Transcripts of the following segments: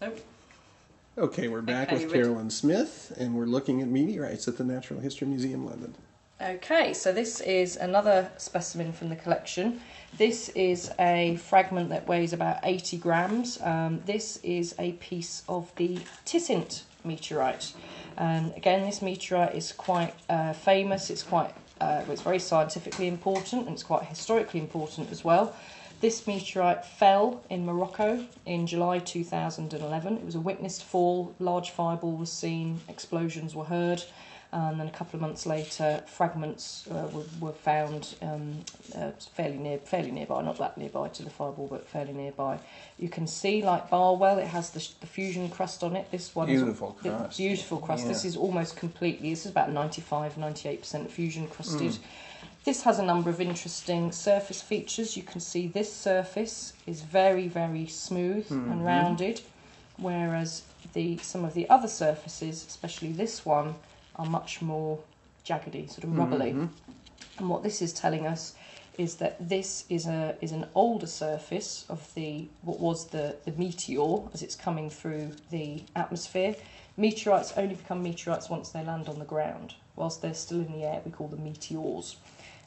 Nope. Okay, we're back Okay, with. Carolyn Smith, and we're looking at meteorites at the Natural History Museum, London. Okay, so this is another specimen from the collection. This is a fragment that weighs about 80 grams. Um, this is a piece of the Tissint meteorite. And again, this meteorite is quite uh, famous. It's quite, uh, it's very scientifically important and it's quite historically important as well. This meteorite fell in Morocco in July 2011. It was a witnessed fall. Large fireball was seen. Explosions were heard and then a couple of months later, fragments uh, were, were found um, uh, fairly near, fairly nearby, not that nearby to the fireball, but fairly nearby. You can see, like Barwell, it has the, sh- the fusion crust on it. This one Beautiful is crust. beautiful crust. This is almost completely. This is about 95, 98 percent fusion crusted. Mm. This has a number of interesting surface features. You can see this surface is very, very smooth Mhm. and rounded, whereas the some of the other surfaces, especially this one, are much more jaggedy, sort of rubbly. Mhm. And what this is telling us is that this is a is an older surface of the what was the, the meteor as it's coming through the atmosphere. Meteorites only become meteorites once they land on the ground. Whilst they're still in the air, we call them meteors.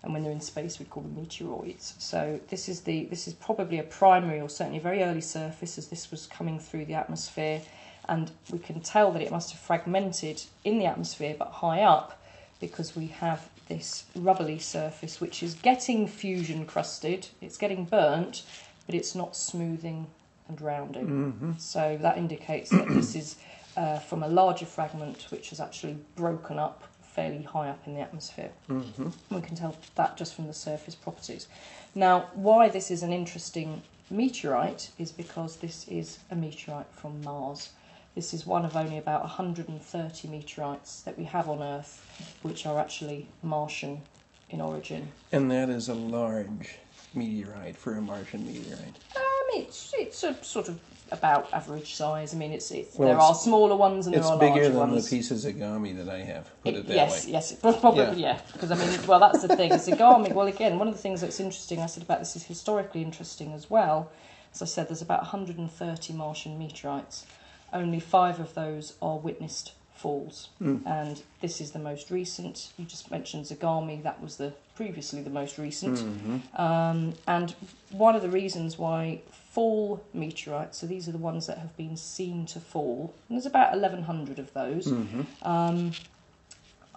And when they're in space, we call them meteoroids. So this is the this is probably a primary or certainly a very early surface as this was coming through the atmosphere, and we can tell that it must have fragmented in the atmosphere, but high up, because we have this rubbly surface which is getting fusion crusted. It's getting burnt, but it's not smoothing and rounding. Mhm. So that indicates that this is uh, from a larger fragment which has actually broken up fairly high up in the atmosphere. Mhm. We can tell that just from the surface properties. Now, why this is an interesting meteorite is because this is a meteorite from Mars. This is one of only about 130 meteorites that we have on Earth which are actually Martian in origin. And that is a large meteorite for a Martian meteorite. Um, it's it's a sort of about average size. I mean, it's, it's Well, there it's- are smaller ones and there are larger ones. It's bigger than the piece of Zagami that I have. Put it, that yes, way. yes, but probably yeah. Because I mean, well, that's the thing. Zagami. Well, again, one of the things that's interesting. I said about this is historically interesting as well. As I said, there's about 130 Martian meteorites. Only five of those are witnessed falls, Mm. and this is the most recent. You just mentioned Zagami. That was the previously the most recent. Mhm. Um, and one of the reasons why fall meteorites, so these are the ones that have been seen to fall, and there's about 1,100 of those, Mhm. um,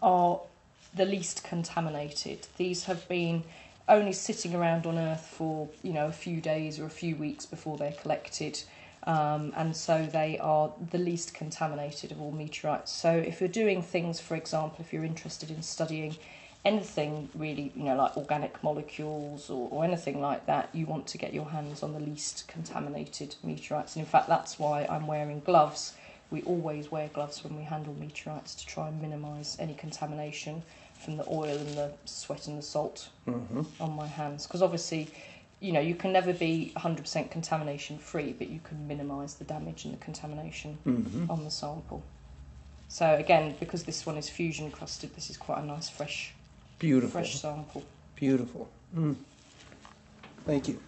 are the least contaminated. These have been only sitting around on Earth for you know a few days or a few weeks before they're collected. Um, and so they are the least contaminated of all meteorites. So if you're doing things, for example, if you're interested in studying anything really, you know, like organic molecules or, or anything like that, you want to get your hands on the least contaminated meteorites. And in fact, that's why I'm wearing gloves. We always wear gloves when we handle meteorites to try and minimise any contamination from the oil and the sweat and the salt Mhm. on my hands. Because obviously, you know, you can never be 100% contamination free, but you can minimise the damage and the contamination Mhm. on the sample. So again, because this one is fusion crusted, this is quite a nice fresh Beautiful. fresh sample. Beautiful. Mm. Thank you.